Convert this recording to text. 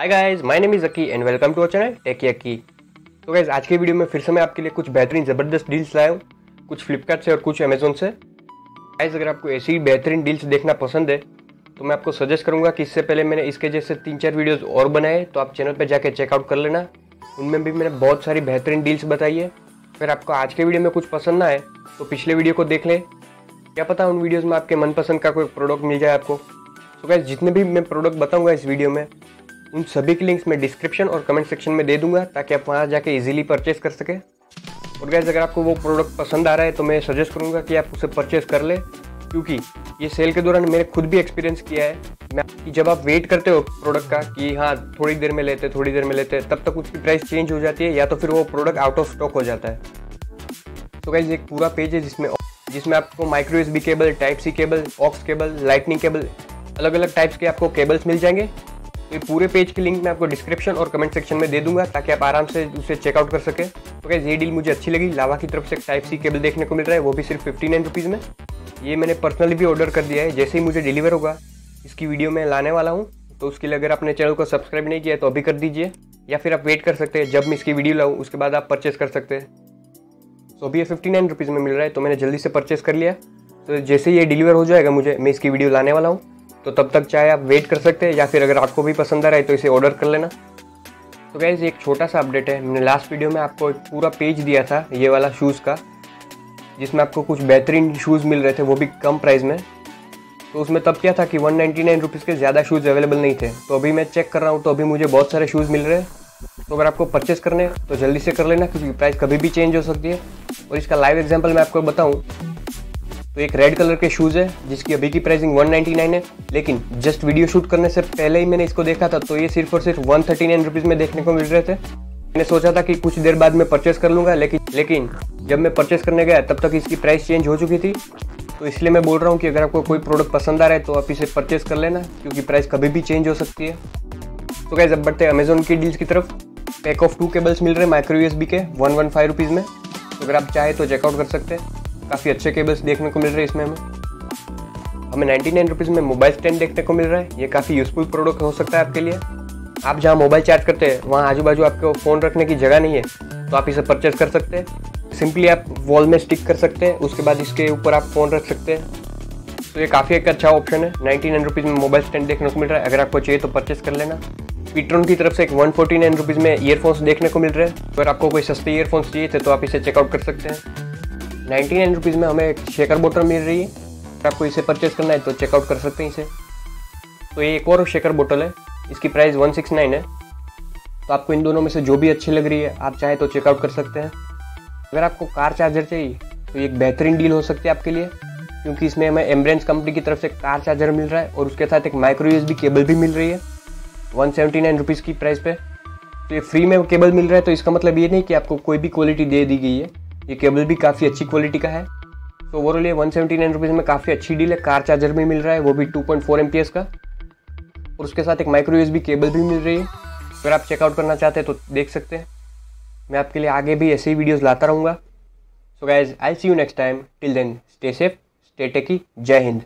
Hi guys my name is अकी and welcome to our channel techy अकी तो guys आज के video में फिर से मैं आपके लिए कुछ बेहतरीन ज़बरदस्त डील्स लाया हूँ। कुछ फ्लिपकार्ट से और कुछ अमेजोन से। गाइस अगर आपको ऐसी बेहतरीन डील्स देखना पसंद है तो मैं आपको सजेस्ट करूँगा कि इससे पहले मैंने इसके जैसे तीन चार वीडियोज़ और बनाए तो आप चैनल पर जाके चेकआउट कर लेना। उनमें भी मैंने बहुत सारी बेहतरीन डील्स बताई है। अगर आपको आज के वीडियो में कुछ पसंद ना आए तो पिछले वीडियो को देख लें। क्या पता उन वीडियोज़ में आपके मनपसंद का कोई प्रोडक्ट मिल जाए आपको। तो गाइस जितने भी मैं प्रोडक्ट बताऊँगा इस वीडियो में उन सभी के लिंक्स मैं डिस्क्रिप्शन और कमेंट सेक्शन में दे दूँगा, ताकि आप वहाँ जाके इजीली परचेस कर सकें। और गैस अगर आपको वो प्रोडक्ट पसंद आ रहा है तो मैं सजेस्ट करूँगा कि आप उसे परचेस कर ले, क्योंकि ये सेल के दौरान मैंने खुद भी एक्सपीरियंस किया है। मैं कि जब आप वेट करते हो प्रोडक्ट का, कि हाँ थोड़ी देर में लेते, थोड़ी देर में लेते, तब तक उसकी प्राइस चेंज हो जाती है, या तो फिर वो प्रोडक्ट आउट ऑफ़ स्टॉक हो जाता है। तो गाइज़ एक पूरा पेज है जिसमें जिसमें आपको micro S cable type C cable aux cable lightning cable अलग अलग टाइप्स के आपको केबल्स मिल जाएँगे। ये पूरे पेज की लिंक मैं आपको डिस्क्रिप्शन और कमेंट सेक्शन में दे दूँगा, ताकि आप आराम से उसे चेकआउट कर सके। तो क्या ये डील मुझे अच्छी लगी। लावा की तरफ़ से टाइप सी केबल देखने को मिल रहा है, वो भी सिर्फ़ फिफ्टी नाइन रुपीज़ में। ये मैंने पर्सनली भी ऑर्डर कर दिया है, जैसे ही मुझे डिलीवर होगा, इसकी वीडियो मैं लाने वाला हूँ। तो उसके लिए अगर आपने चैनल को सब्सक्राइब नहीं किया तो अभी कर दीजिए, या फिर आप वेट कर सकते हैं, जब मैं इसकी वीडियो लाऊँ, उसके बाद आप परचेस कर सकते हैं। तो अभी ये फिफ्टी नाइन रुपीज़ में मिल रहा है तो मैंने जल्दी से परचेस कर लिया। तो जैसे ये डिलीवर हो जाएगा मुझे, मैं इसकी वीडियो लाने वाला हूँ। तो तब तक चाहे आप वेट कर सकते हैं, या फिर अगर आपको भी पसंद आ रहा है तो इसे ऑर्डर कर लेना। तो गैस एक छोटा सा अपडेट है। मैंने लास्ट वीडियो में आपको एक पूरा पेज दिया था, ये वाला शूज़ का, जिसमें आपको कुछ बेहतरीन शूज़ मिल रहे थे, वो भी कम प्राइस में। तो उसमें तब क्या था कि वन नाइन्टी नाइन रुपीज़ के ज़्यादा शूज़ अवेलेबल नहीं थे। तो अभी मैं चेक कर रहा हूँ तो अभी मुझे बहुत सारे शूज़ मिल रहे हैं। तो अगर आपको परचेस करने तो जल्दी से कर लेना, क्योंकि प्राइस कभी भी चेंज हो सकती है। और इसका लाइव एग्ज़ाम्पल मैं आपको बताऊँ तो एक रेड कलर के शूज़ है, जिसकी अभी की प्राइसिंग 199 है, लेकिन जस्ट वीडियो शूट करने से पहले ही मैंने इसको देखा था तो ये सिर्फ़ और सिर्फ़ वन थर्टी में देखने को मिल रहे थे। मैंने सोचा था कि कुछ देर बाद मैं परचेस कर लूँगा, लेकिन लेकिन जब मैं परचेस करने गया, तब तक इसकी प्राइस चेंज हो चुकी थी। तो इसलिए मैं बोल रहा हूँ कि अगर आपको कोई प्रोडक्ट पसंद आ रहा है तो आप इसे परचेस कर लेना, क्योंकि प्राइस कभी भी चेंज हो सकती है। तो क्या जब बढ़ते हैं अमेजोन की डील्स की तरफ़। पैक ऑफ़ टू केबल्स मिल रहे हैं माइक्रो यूएसबी के वन वन फाइव रुपीज़ में। तो अगर आप चाहे तो चेकआउट कर सकते हैं। काफ़ी अच्छे केबल्स देखने को मिल रहे हैं इसमें हमें। हमें नाइन्टी नाइन रुपीज़ में मोबाइल स्टैंड देखने को मिल रहा है। ये काफ़ी यूज़फुल प्रोडक्ट हो सकता है आपके लिए। आप जहाँ मोबाइल चार्ज करते हैं, वहाँ आजू बाजू आपको फ़ोन रखने की जगह नहीं है। तो आप इसे परचेज कर सकते हैं। सिंपली आप वॉल में स्टिक कर सकते हैं, उसके बाद इसके ऊपर आप फ़ोन रख सकते हैं। तो ये काफ़ी एक अच्छा ऑप्शन है। नाइन्टी नाइन रुपीज़ में मोबाइल स्टैंड देखने को मिल रहा है। अगर आपको चाहिए तो परचेज़ कर लेना। पीट्रोन की तरफ़ से एक वन फोर्टी नाइन रुपीज़ में ईयरफोन्स देखने को मिल रहे हैं। अगर आपको कोई सस्ते ईयरफोन्स चाहिए थे तो आप इसे चेकआउट कर सकते हैं। नाइन्टी नाइन रुपीज़ में हमें एक शेकर बोटल मिल रही है। अगर आपको इसे परचेस करना है तो चेकआउट कर सकते हैं इसे। तो ये एक और शेकर बोटल है। इसकी प्राइस वन सिक्स नाइन है। तो आपको इन दोनों में से जो भी अच्छी लग रही है, आप चाहे तो चेकआउट कर सकते हैं। अगर आपको कार चार्जर चाहिए तो ये एक बेहतरीन डील हो सकती है आपके लिए। क्योंकि इसमें हमें एम्ब्रेंस कंपनी की तरफ़ से कार चार्जर मिल रहा है और उसके साथ एक माइक्रो यूएसबी केबल भी मिल रही है। वन सेवेंटी नाइन रुपीज़ की प्राइस पे। तो ये फ्री में केबल मिल रहा है तो इसका मतलब ये नहीं कि आपको कोई भी क्वालिटी दे दी गई है। ये केबल भी काफ़ी अच्छी क्वालिटी का है। तो ओवरऑल ये वन सेवेंटी नाइन रुपीज़ में काफ़ी अच्छी डील है। कार चार्जर भी मिल रहा है, वो भी two point four M P S का। और उसके साथ एक माइक्रो यूज़ भी केबल भी मिल रही है। अगर आप चेकआउट करना चाहते हैं तो देख सकते हैं। मैं आपके लिए आगे भी ऐसे ही वीडियोज़ लाता रहूँगा। So guys I see you next time till then stay safe stay techy जय हिंद।